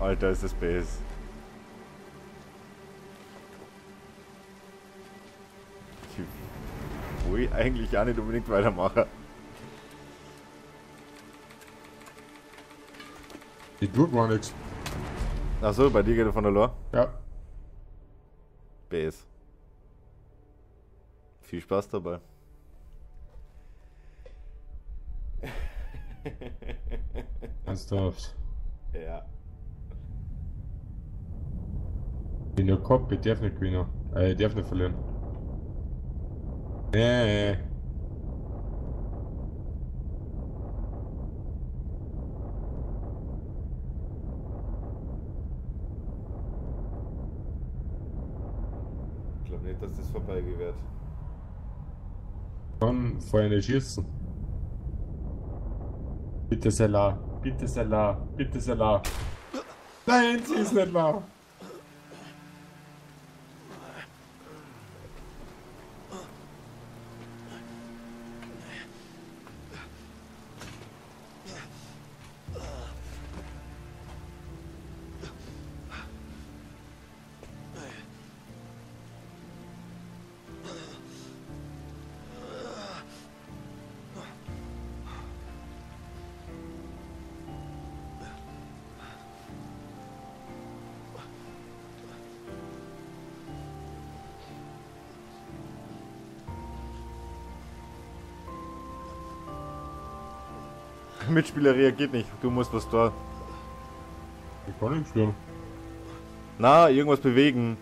Alter, ist das Base. Ich will eigentlich auch nicht unbedingt weitermachen. Die tut gar nichts. Achso, bei dir geht er von der Lore? Ja. Base. Viel Spaß dabei. Ernsthaft. Ja. Bin ja Kopf, ich darf nicht gewinnen. Äh, ich darf nicht verlieren. Nee. Ich glaube nicht, dass das vorbeigeht wird. Kann vorher schießen. Bitte Seller, bitte Seller, bitte Seller. Nein, sie ist nicht wahr. Mitspieler reagiert nicht. Du musst was da. Ich kann nicht stehen. Na, irgendwas bewegen.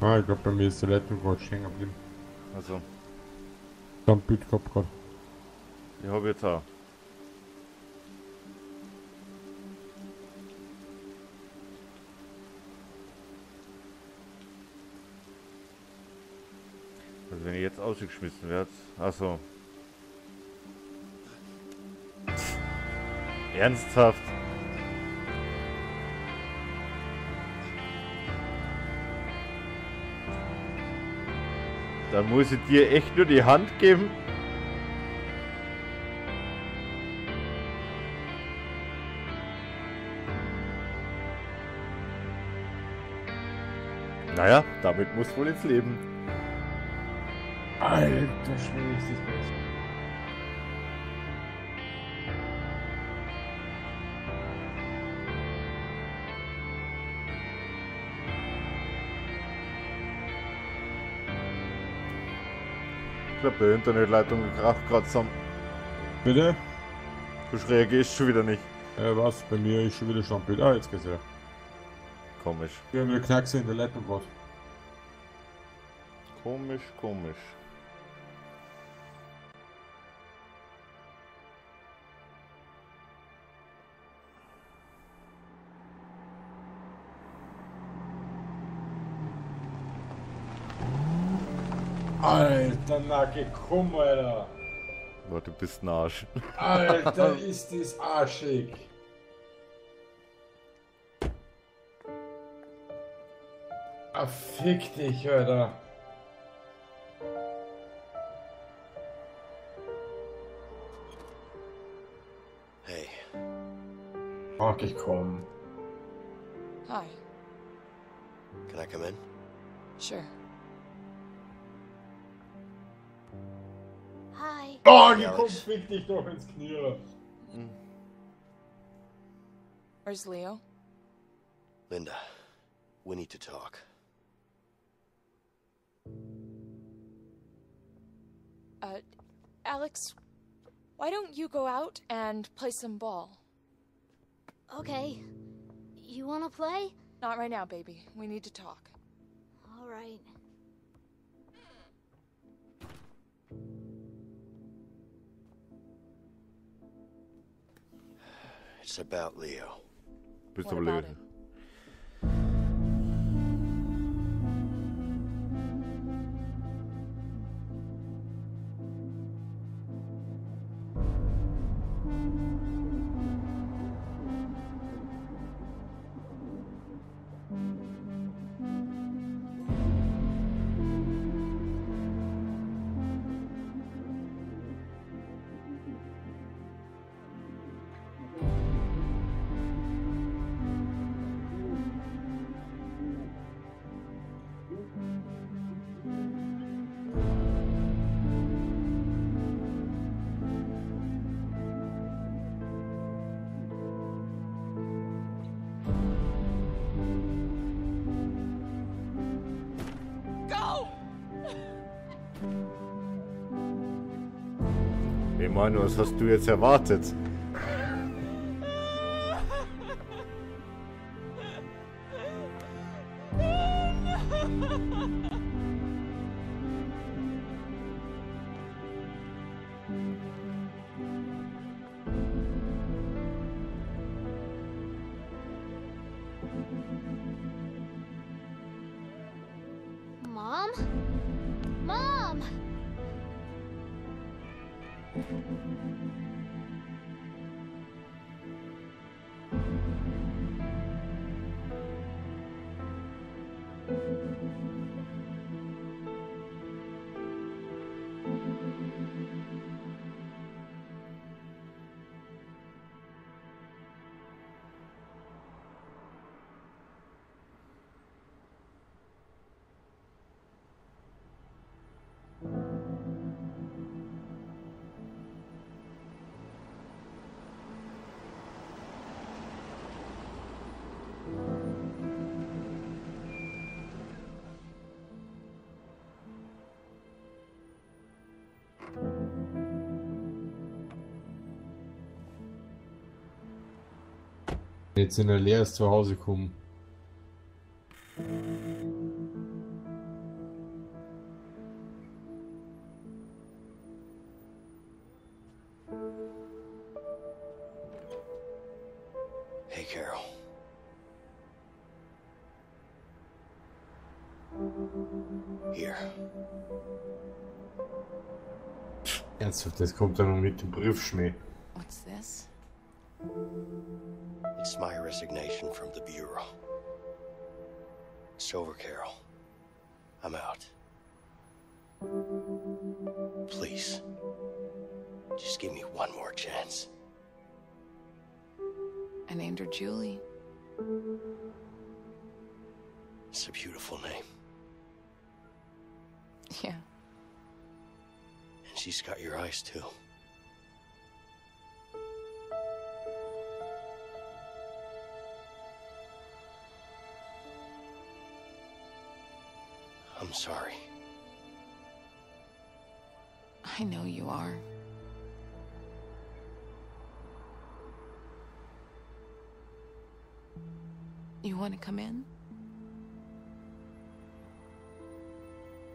Ah, ich glaube bei mir ist der Leitung gerade stehen geblieben. Also, Dann Bild gehabt gerade. ich habe jetzt auch. Also wenn ich jetzt ausgeschmissen werde. Achso. Ernsthaft? Dann muss ich dir echt nur die Hand geben. Naja, damit muss wohl jetzt leben. Alter Schwede, das besser. Die Internetleitung kracht gerade zusammen. Bitte? Du reagierst schon wieder nicht. Äh, was? Bei mir ist schon wieder Standbild. Ah, jetzt geht's ja. Komisch. Wir haben wieder Knackse in der Leitung gerade. Komisch, komisch. Alter, Nacke, komm, Alter. Boah, du bist ein Arsch. Alter, ist das arschig. Ah, fick dich, Alter. Hey, Fuck, ich komm. Hi. can I come in? Sure. Oh, Hey, komm, Alex. fick dich doch ins Knie. Where's Leo? Linda, we need to talk. Uh, Alex, why don't you go out and play some ball? Okay. You wanna play? Not right now, baby. We need to talk. Alright. It's about Leo. Bist What about blöd. Mann, was hast du jetzt erwartet? Jetzt in ein leeres Zuhause kommen. Hey, Carol. Here. Ernsthaft, das kommt dann noch mit dem Briefschmäh. What's this? Resignation from the Bureau. It's over, Carol. I'm out. Please. Just give me one more chance. I named her Julie. It's a beautiful name. Yeah. And she's got your eyes, too. Sorry. I know you are. You want to come in?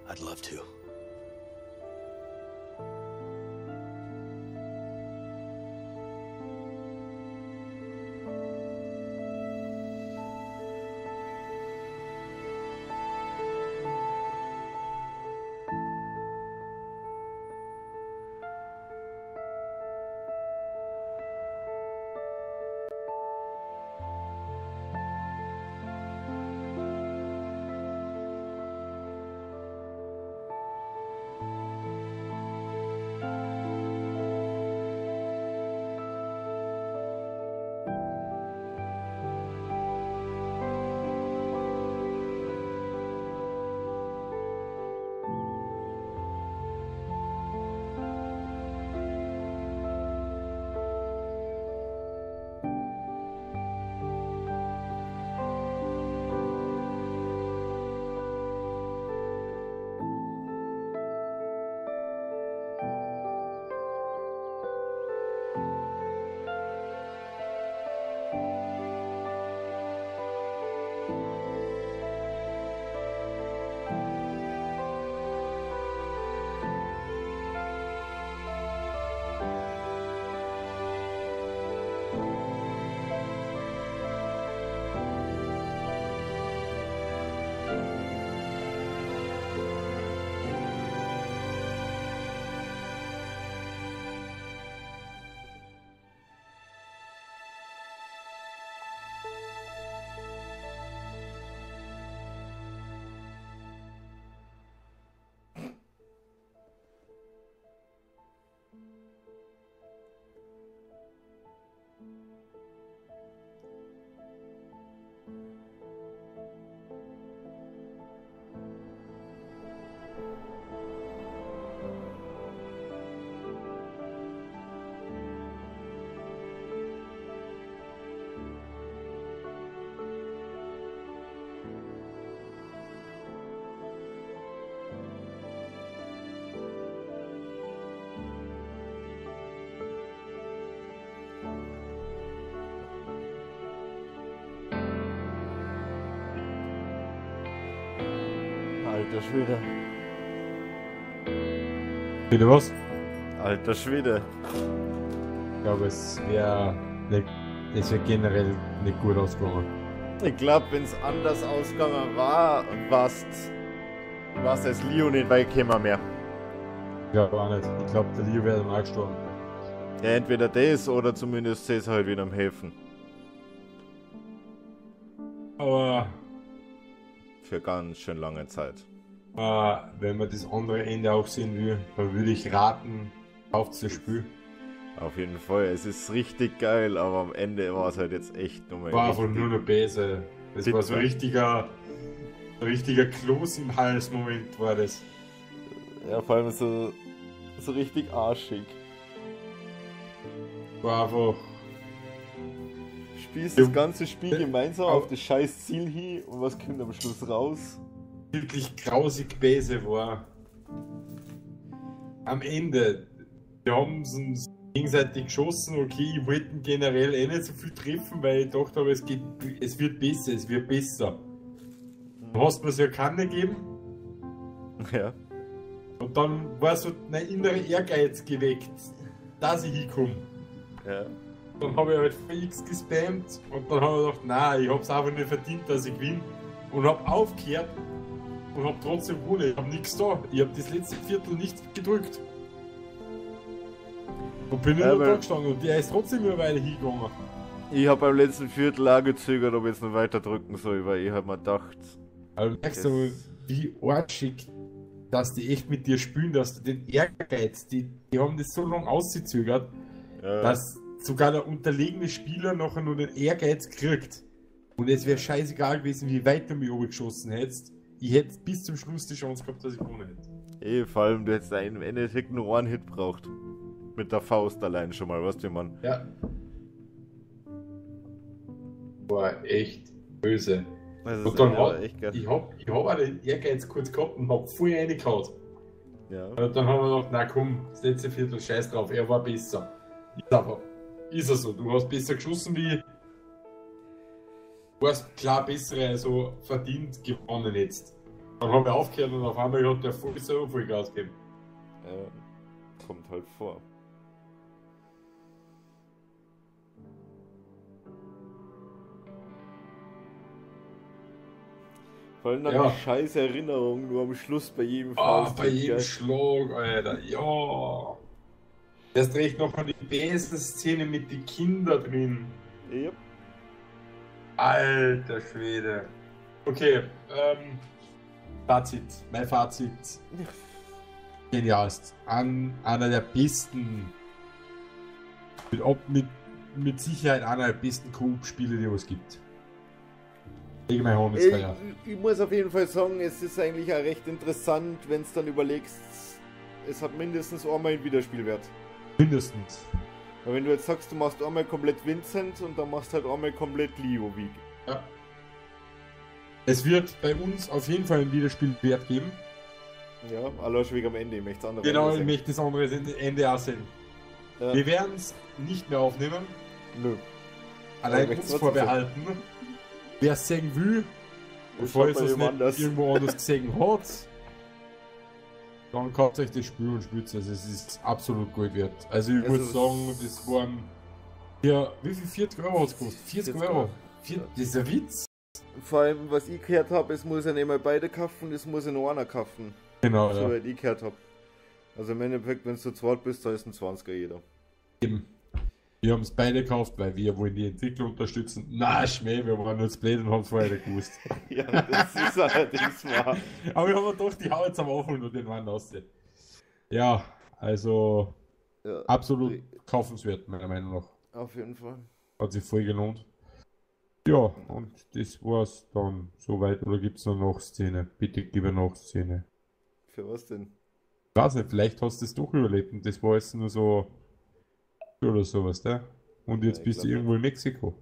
I'd love to. Alter Schwede. Bitte was? Alter Schwede. Ich glaube, es wäre es wäre generell nicht gut ausgegangen. Ich glaube, wenn es anders ausgegangen war, warst warst als Leo nicht weit gekommen mehr. Ich glaube auch nicht. Ich glaube, der Leo wäre dann auch gestorben. Ja, entweder das oder zumindest sie ist halt wieder am Helfen. Aber Für ganz schön lange Zeit. Äh, wenn man das andere Ende auch sehen will, dann würde ich raten, kauft das Spiel. Auf jeden Fall. Es ist richtig geil, aber am Ende war es halt jetzt echt nur mal. War einfach nur noch besser. Das war so ein richtiger, richtiger Kloß im Hals-Moment war das. Ja, vor allem so, so richtig arschig. War einfach, Spielst das ganze Spiel gemeinsam auf das scheiß Ziel hin und was kommt am Schluss raus? Wirklich grausig böse war. Am Ende, wir haben uns gegenseitig geschossen, okay, ich wollte generell eh nicht so viel treffen, weil ich dachte, aber es, geht, es wird besser, es wird besser. Du hast mir so eine Kanne gegeben Ja. und dann war so mein innerer Ehrgeiz geweckt, dass ich hinkomme. Ja. Dann habe ich halt für X gespammt und dann habe ich gedacht, nein, ich habe es einfach nicht verdient, dass ich gewinne. Und habe aufgehört und habe trotzdem gewonnen. Ich habe nichts da. Ich habe das letzte Viertel nicht gedrückt. Und bin ich Ja, noch weil- da gestanden und der ist trotzdem eine Weile hingegangen. Ich habe beim letzten Viertel auch gezögert, ob ich jetzt noch weiter drücken soll, weil ich hab mir gedacht. Aber merkst du, wie arschig, dass die echt mit dir spielen, dass du den Ehrgeiz, die, die haben das so lange ausgezögert, Ja, dass sogar der unterlegene Spieler nachher nur den Ehrgeiz kriegt. Und es wäre scheißegal gewesen, wie weit du mich geschossen hättest. Ich hätte bis zum Schluss die Chance gehabt, dass ich gewonnen hätte. eh, vor allem, du hättest im Endeffekt nur einen Hit braucht. Mit der Faust allein schon mal, weißt du, man. Ja. War echt böse. Das Und dann geil. ich hab, ich hab auch den Ehrgeiz kurz gehabt und hab voll reingehauen. Ja. Und dann haben wir gedacht, na komm, das letzte Viertel, scheiß drauf, er war besser. Ist aber, ist er so, du hast besser geschossen wie. Du hast klar bessere, also verdient gewonnen jetzt. Dann haben wir aufgehört und auf einmal hat der voll selber voll Gas gegeben. ja. Kommt halt vor. Vor allem dann Ja. die scheiß Erinnerung, nur am Schluss bei jedem Ah, Faust. bei jedem Schlag, Alter, ja. Erst recht noch an die beste Szene mit den Kindern drin. Yep. Alter Schwede. Okay, ähm, Fazit, mein Fazit. Genialst. An, einer der besten, mit, mit, mit Sicherheit einer der besten Coop-Spiele, die es gibt. Ich, ich muss auf jeden Fall sagen, es ist eigentlich auch recht interessant, wenn es dann überlegst, es hat mindestens einmal einen Wiederspielwert. Mindestens. Weil wenn du jetzt sagst, du machst einmal komplett Vincent und dann machst halt einmal komplett Leo wie. Ja. Es wird bei uns auf jeden Fall ein Wiederspielwert geben. Ja, allein wegen am Ende, ich möchte es andere Genau, ich möchte das andere Ende auch sehen. Ja. Wir werden es nicht mehr aufnehmen. Nö. allein uns vorbehalten. Wer es sehen will, Das bevor es nicht anders. irgendwo anders gesehen hat, dann kauft euch das Spiel und spielt es. Also es ist absolut Gold wert. Also ich würde ist- sagen, das waren. Ja, wie viel? 40 Euro hat es gekostet? 40 40 Euro. Euro. Vier, das ist ein Witz. Vor allem, was ich gehört habe, es muss ja nicht mal beide kaufen, es muss ja nur einer kaufen. Genau, So ja. ich gehört habe. Also im Endeffekt, wenn du zu zweit bist, da ist ein 20er jeder. Eben. Wir haben es beide gekauft, weil wir wollen die Entwickler unterstützen. Na, Schmäh, wir waren nur zu blöd und haben es vorher nicht gewusst. ja, das ist allerdings wahr. Aber wir haben doch die Haut am Aufholen und den Mann aus. Ja, also Ja, absolut kaufenswert, meiner Meinung nach. auf jeden Fall. Hat sich voll gelohnt. Ja, und das war's dann soweit. Oder gibt's noch Nachszene? Bitte gib eine Nachszene. Für was denn? Ich weiß nicht, vielleicht hast du es doch überlebt und das war jetzt nur so oder sowas, ne? Und jetzt Ja, bist du irgendwo in Mexiko.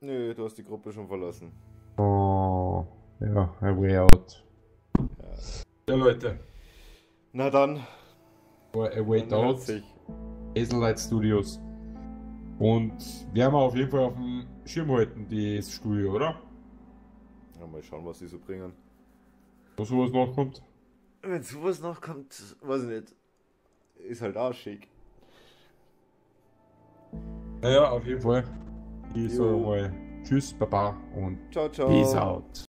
Nö, du hast die Gruppe schon verlassen. Oh, ja, a way out. Ja, Leute, Na dann, war a way out. sich. Hazellight Studios. Und wir haben auf jeden Fall auf dem Schirm halten, das Studio, oder? Ja, mal schauen, was sie so bringen. da sowas nachkommt. Wenn sowas noch kommt, weiß ich nicht. Ist halt auch schick. Naja, auf jeden Fall. Ich sage mal Tschüss, Baba und Ciao, ciao. Peace out.